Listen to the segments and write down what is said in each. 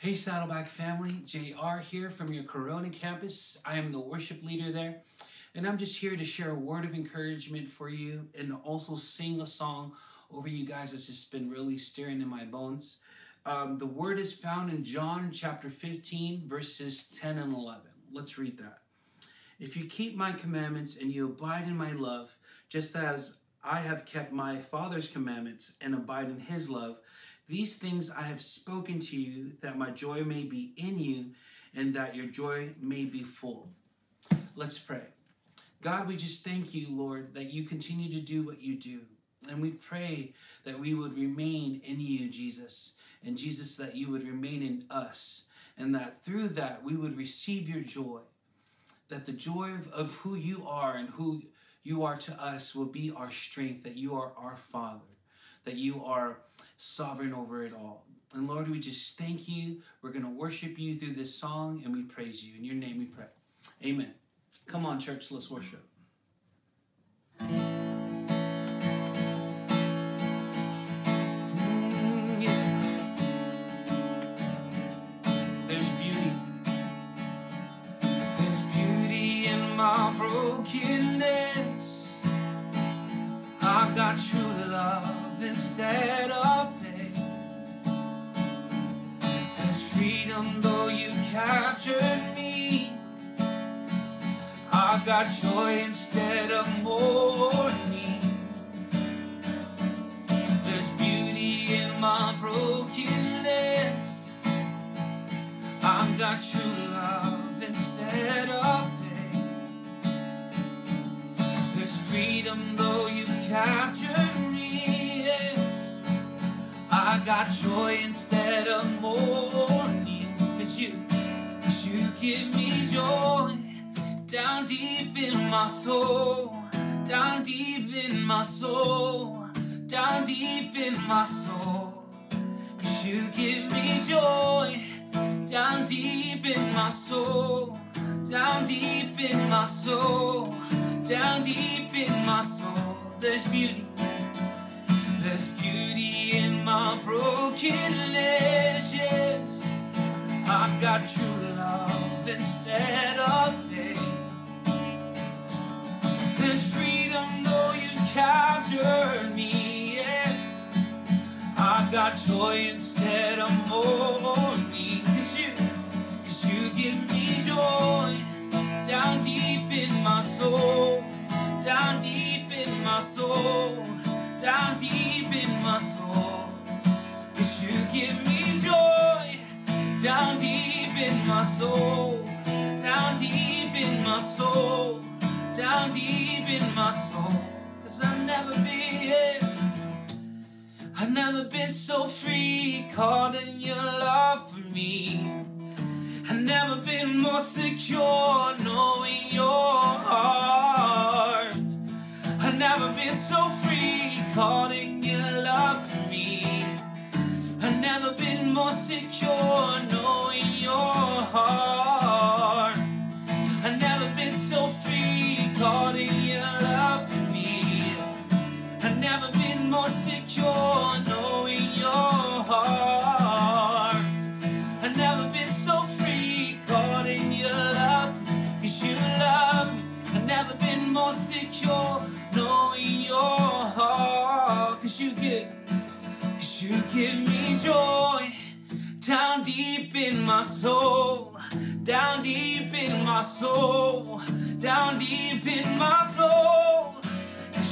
Hey, Saddleback family, JR here from your Corona campus. I am the worship leader there, and I'm just here to share a word of encouragement for you and also sing a song over you guys that's just been really stirring in my bones. Um, the word is found in John chapter 15, verses 10 and 11. Let's read that. If you keep my commandments and you abide in my love, just as I have kept my Father's commandments and abide in his love, these things I have spoken to you, that my joy may be in you and that your joy may be full. Let's pray. God, we just thank you, Lord, that you continue to do what you do. And we pray that we would remain in you, Jesus, and Jesus, that you would remain in us, and that through that we would receive your joy. That the joy of, of who you are and who you are to us will be our strength, that you are our Father, that you are sovereign over it all. And Lord, we just thank you. We're going to worship you through this song, and we praise you. In your name we pray. Amen. Come on, church, let's worship. Instead of pain. There's freedom though you captured me. I've got joy instead of mourning. There's beauty in my brokenness. I've got true love instead of pain. There's freedom though you captured I got joy instead of mourning. Cause you, cause you give me joy down deep in my soul. Down deep in my soul. Down deep in my soul. Cause you give me joy down deep in my soul, down deep in my soul, my brokenness. Yes, I've got true love instead of pain. There's freedom though you captured me. Yeah. I've got joy instead of mourning. Cause you, cause you give me joy down deep in my soul, down deep in my soul, down deep in my soul. Give me joy down deep in my soul, down deep in my soul, down deep in my soul. Cause I've never been. I've never been so free, in your love for me. I've never been more secure, knowing your heart. I've never been so free, in your love for me. I've never been more secure, knowing your heart. I've never been so free, in your love for me. I've never been more secure knowing your heart. I've never been so free, in your love, cause you love me. I've never been more secure knowing your heart, cause you give, you give me joy down deep in my soul, down deep in my soul, down deep in my soul.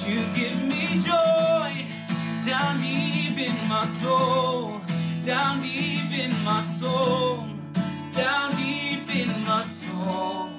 You give me joy down deep in my soul, down deep in my soul, down deep in my soul.